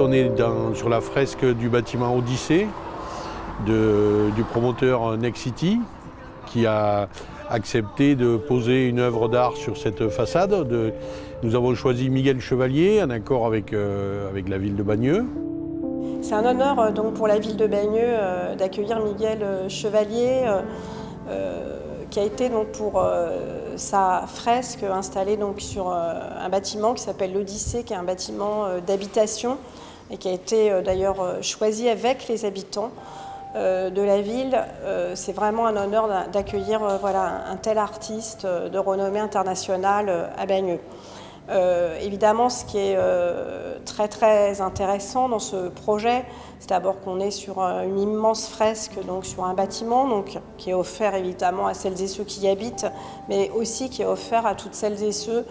on est sur la fresque du bâtiment Odyssée du promoteur Next City qui a accepté de poser une œuvre d'art sur cette façade. nous avons choisi Miguel Chevalier en accord avec, euh, avec la ville de Bagneux. C'est un honneur euh, donc, pour la ville de Bagneux euh, d'accueillir Miguel Chevalier qui a été donc, pour sa fresque installée donc, sur un bâtiment qui s'appelle l'Odyssée, qui est un bâtiment d'habitation et qui a été d'ailleurs choisi avec les habitants euh, de la ville. Euh, c'est vraiment un honneur d'accueillir euh, voilà, un tel artiste de renommée internationale à Bagneux. Évidemment, ce qui est très très intéressant dans ce projet, c'est d'abord qu'on est sur une immense fresque, donc sur un bâtiment, donc qui est offert évidemment à celles et ceux qui y habitent, mais aussi qui est offert à toutes celles et ceux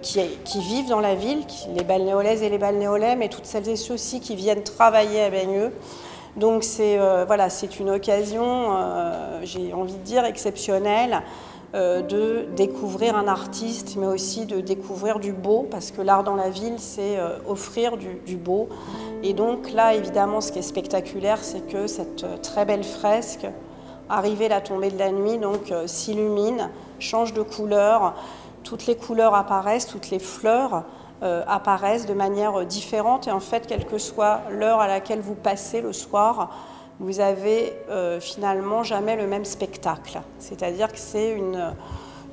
qui, vivent dans la ville, les balnéolaises et les balnéolais, mais toutes celles et ceux aussi qui viennent travailler à Bagneux. Donc c'est euh, voilà, une occasion, euh, j'ai envie de dire, exceptionnelle euh, de découvrir un artiste, mais aussi de découvrir du beau, parce que l'art dans la ville, c'est offrir du, beau. Et donc là, évidemment, ce qui est spectaculaire, c'est que cette très belle fresque, arrivée la tombée de la nuit, donc s'illumine, change de couleur, toutes les couleurs apparaissent, toutes les fleurs. Euh, apparaissent de manière différente. Et en fait, quelle que soit l'heure à laquelle vous passez le soir, vous avez euh, finalement jamais le même spectacle. C'est-à-dire que c'est une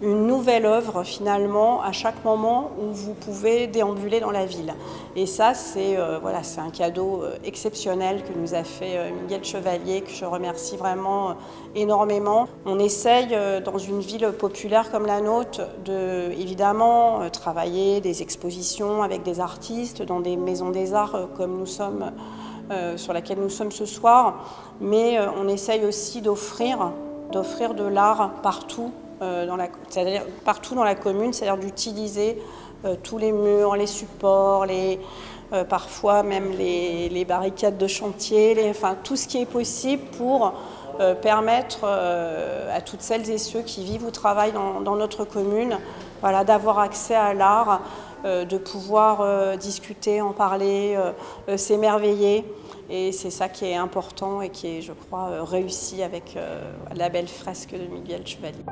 nouvelle œuvre finalement à chaque moment où vous pouvez déambuler dans la ville. Et ça, c'est euh, voilà, c'est un cadeau euh, exceptionnel que nous a fait Miguel Chevalier, que je remercie vraiment énormément. On essaye dans une ville populaire comme la nôtre de évidemment travailler des expositions avec des artistes dans des maisons des arts comme nous sommes, sur laquelle nous sommes ce soir, mais on essaye aussi d'offrir de l'art partout euh, partout dans la commune, c'est-à-dire d'utiliser euh, tous les murs, les supports, les, euh, parfois même les, barricades de chantier, enfin tout ce qui est possible pour permettre à toutes celles et ceux qui vivent ou travaillent dans, notre commune voilà, d'avoir accès à l'art, de pouvoir discuter, en parler, s'émerveiller. Et c'est ça qui est important et qui est, je crois, réussi avec la belle fresque de Miguel Chevalier.